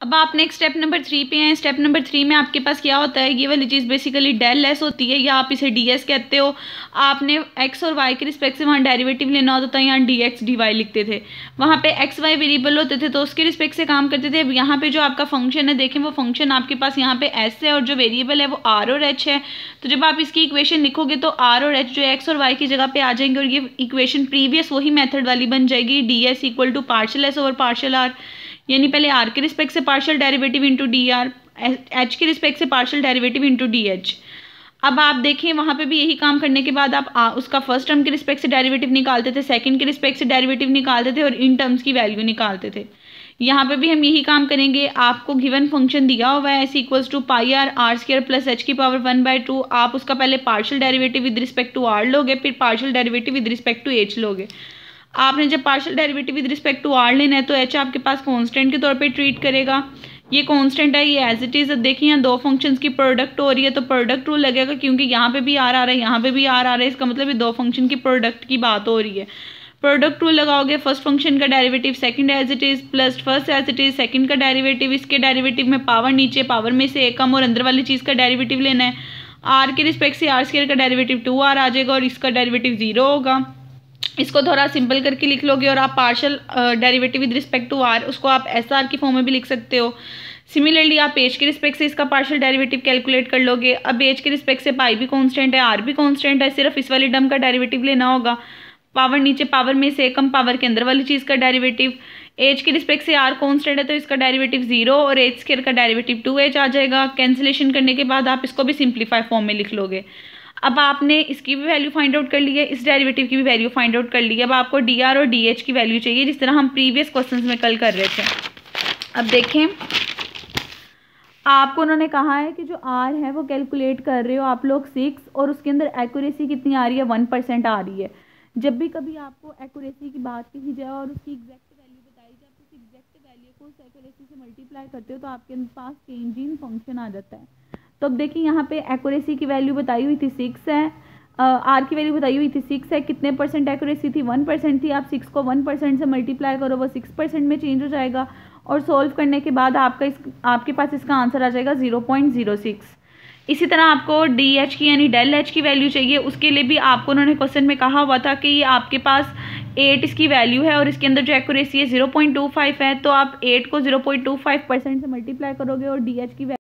अब आप next step number three पे हैं। स्टेप नंबर थ्री में आपके पास क्या होता है? ये वाली चीज़ बेसिकली डेल लेस होती है, या आप इसे डी एस कहते हो। आपने एक्स और वाई के रिस्पेक्ट से वहाँ डेरिवेटिव लेना होता था यहाँ डी एक्स डी वाई लिखते थे। वहाँ पे एक्स वाई वेरिएबल होते थे तो उसके रिस्पेक्ट से काम करते थे। अब यहाँ पे जो आपका फ़ंक्शन है, देखें, वो फ़ंक्शन आपके पास यहाँ पे एस है और जो वेरिएबल है, वो आर और एच है। तो जब आप इसकी इक्वेशन लिखोगे तो आर और एच जो एक्स और वाई की जगह पर आ जाएँगे और ये इक्वेशन प्रीवियस वही मेथड वाली बन जाएगी। D S equal to partial S over partial R यानी पहले आर के रिस्पेक्ट से partial derivative into D R H के रिस्पेक्ट से partial derivative into D H अब आप देखें वहाँ पे भी यही काम करने के बाद आप आ, उसका फ़र्स्ट टर्म के रिस्पेक्ट से डेरिवेटिव निकालते थे सेकंड के रिस्पेक्ट से डेरिवेटिव निकालते थे और इन टर्म्स की वैल्यू निकालते थे। यहाँ पे भी हम यही काम करेंगे आपको गिवन फ़ंक्शन दिया हुआ है S equals to pi R R square plus H की पावर वन बाय टू आप उसका पहले partial derivative with respect to R लोगे फिर partial derivative with respect to H लोगे। आपने जब partial derivative with respect to R लेना है तो एच आपके पास कांस्टेंट के तौर पे ट्रीट करेगा। ये कांस्टेंट है, ये एज इट इज़ देखिए, यहाँ दो फ़ंक्शंस की प्रोडक्ट हो रही है तो प्रोडक्ट रूल लगेगा क्योंकि यहाँ पे भी आर आ रहा है, यहाँ पे भी आर आ रहा है। इसका मतलब ये दो फ़ंक्शन की प्रोडक्ट की बात हो रही है। प्रोडक्ट रूल लगाओगे फ़र्स्ट फ़ंक्शन का derivative second as it is plus first as it is second का डेरिवेटिव इसके डेरिवेटिव में पावर नीचे पावर में से एक कम, और अंदर वाली चीज़ का डेरिवेटिव लेना है। आर के रिस्पेक्ट से आर स्केयर का डेरिवेटिव टू आर आ जाएगा, और इसका डेरिवेटिव ज़ीरो होगा। इसको थोड़ा सिंपल करके लिख लोगे और आप partial derivative with respect to R उसको आप एस आर की फॉर्म में भी लिख सकते हो। सिमिलरली आप एज के रिस्पेक्ट से इसका पार्शियल डेरिवेटिव कैलकुलेट कर लोगे। अब एज के रिस्पेक्ट से पाई भी कांस्टेंट है आर भी कांस्टेंट है, सिर्फ़ इस वाले डम का डेरिवेटिव लेना होगा। पावर नीचे पावर में से कम पावर के अंदर वाली चीज़ का डेरिवेटिव एज के रिस्पेक्ट से आर कॉन्स्टेंट है तो इसका डेरिवेटिव ज़ीरो और एज स्केयर का डेरिवेटिव टू एच आ जाएगा। कैंसिलेशन करने के बाद आप इसको भी सिंप्लीफाई फॉर्म में लिख लोगे। अब आपने इसकी भी वैल्यू फाइंड आउट कर ली है, इस डेरिवेटिव की भी वैल्यू फाइंड आउट कर ली है। अब आपको डी आर और डी एच की वैल्यू चाहिए, जिस तरह हम प्रीवियस क्वेश्चन में कल कर रहे थे। अब देखें, आपको उन्होंने कहा है कि जो आर है वो कैलकुलेट कर रहे हो आप लोग सिक्स और उसके अंदर एक्यूरेसी कितनी आ रही है? वन परसेंट आ रही है। जब भी कभी आपको एक्यूरेसी की बात कही जाए और उसकी एग्जैक्ट वैल्यू बताई जाए तो उस एग्जैक्ट वैल्यू को उस एक्यूरेसी से मल्टीप्लाई करते हो तो आपके पास चेंज इन फ़ंक्शन आ जाता है। तो अब देखिए यहाँ पे एक्यूरेसी की वैल्यू बताई हुई थी सिक्स है। आर की वैल्यू बताई हुई थी सिक्स है। कितने परसेंट एक्यूरेसी थी? वन परसेंट थी। आप सिक्स को वन परसेंट से मल्टीप्लाई करो, वो सिक्स परसेंट में चेंज हो जाएगा और सॉल्व करने के बाद आपका इस, आपके पास इसका आंसर आ जाएगा ज़ीरो पॉइंट ज़ीरो सिक्स इसी तरह आपको डी एच की यानी डेल एच की वैल्यू चाहिए। उसके लिए भी आपको उन्होंने क्वेश्चन में कहा हुआ था कि ये आपके पास एट इसकी वैल्यू है और इसके अंदर जो एक्यूरेसी है ज़ीरो पॉइंट टू फाइव है तो आप एट को zero point two five percent से मल्टीप्लाई करोगे और डी एच की